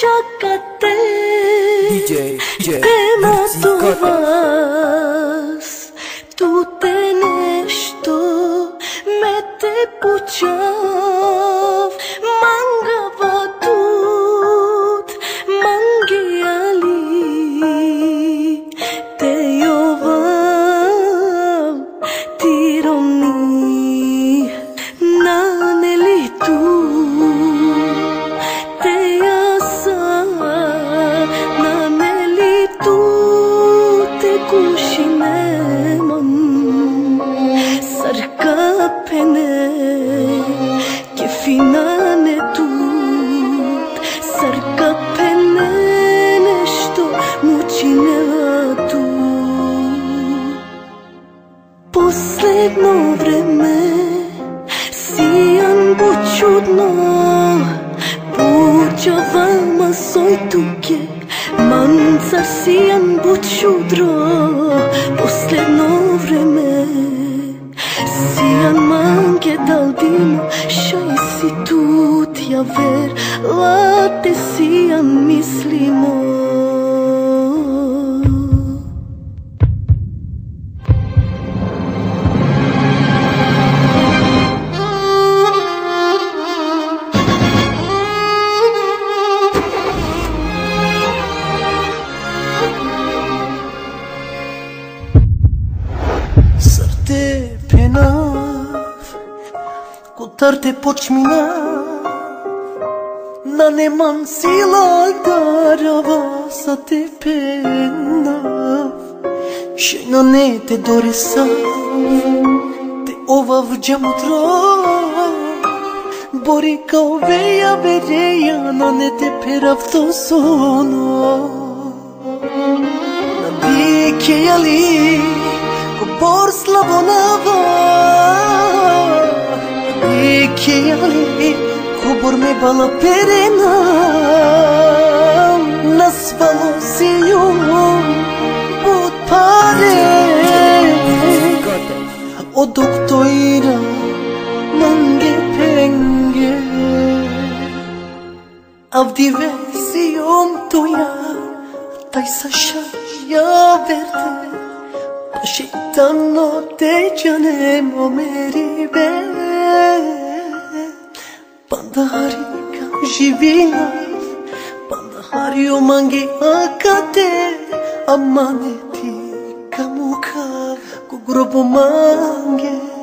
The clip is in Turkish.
शक्ति DJ последно време. Сиян почудно Получавам асой туке Манцар сиян бучудро Последно време. Сиян манке далдино Шай си тут явер Лате сиян мислимо. Sărte penav Kutarte počmina Na neman sila darava Sa te penav Shajno ne te doresa Te ova vđamutra Bori kao veja vereja Na ne te perav to sono Na dike jali Ko bor खेले कुबुर में बल पेरे नाम नस्बल सियूं बुथारे o doktoira mange penge av diversium toja taj sa shaja verte pa shitano te janem omeri bene Darica jivina Pandahari o mangue a cadê A manete camuca Com grupo mangue